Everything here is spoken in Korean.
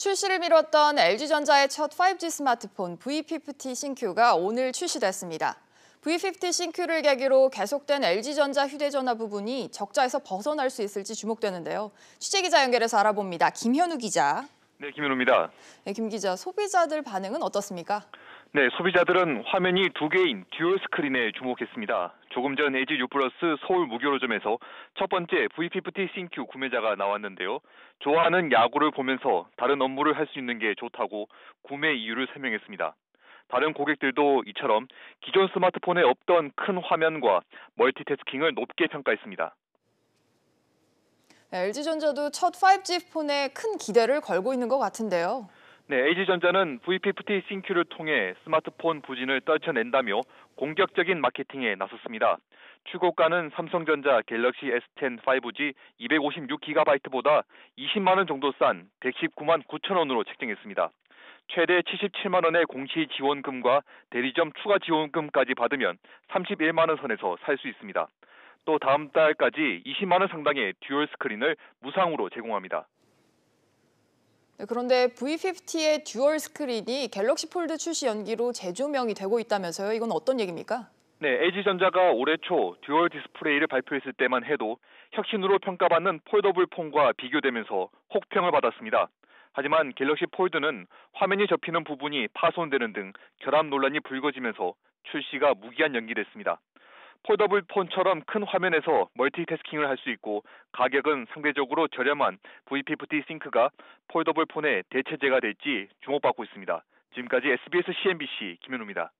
출시를 미뤘던 LG전자의 첫 5G 스마트폰 V50 신큐가 오늘 출시됐습니다. V50 신큐를 계기로 계속된 LG전자 휴대전화 부분이 적자에서 벗어날 수 있을지 주목되는데요. 취재기자 연결해서 알아봅니다. 김현우 기자. 네, 김현우입니다. 네, 김 기자, 소비자들 반응은 어떻습니까? 네, 소비자들은 화면이 두 개인 dual 스크린에 주목했습니다. 조금 전 LG U 플러스 서울 무교로점에서 첫 번째 V50 ThinQ 구매자가 나왔는데요. 좋아하는 야구를 보면서 다른 업무를 할 수 있는 게 좋다고 구매 이유를 설명했습니다. 다른 고객들도 이처럼 기존 스마트폰에 없던 큰 화면과 멀티태스킹을 높게 평가했습니다. LG전자도 첫 5G 폰에 큰 기대를 걸고 있는 것 같은데요. 네, LG전자는 V50 싱큐를 통해 스마트폰 부진을 떨쳐낸다며 공격적인 마케팅에 나섰습니다. 출고가는 삼성전자 갤럭시 S10 5G 256GB보다 20만 원 정도 싼 119만 9천 원으로 책정했습니다. 최대 77만 원의 공시 지원금과 대리점 추가 지원금까지 받으면 31만 원 선에서 살 수 있습니다. 또 다음 달까지 20만 원 상당의 dual 스크린을 무상으로 제공합니다. 네, 그런데 V50의 dual 스크린이 Galaxy Fold 출시 연기로 재조명이 되고 있다면서요. 이건 어떤 얘기입니까? 네, LG전자가 올해 초 dual 디스플레이를 발표했을 때만 해도 혁신으로 평가받는 foldable 폰과 비교되면서 혹평을 받았습니다. 하지만 Galaxy Fold는 화면이 접히는 부분이 파손되는 등 결함 논란이 불거지면서 출시가 무기한 연기됐습니다. foldable 폰처럼 큰 화면에서 멀티태스킹을 할 수 있고 가격은 상대적으로 저렴한 V50 싱크가 폴더블 폰의 대체제가 될지 주목받고 있습니다. 지금까지 SBS CNBC 김현우입니다.